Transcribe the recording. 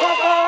Come on!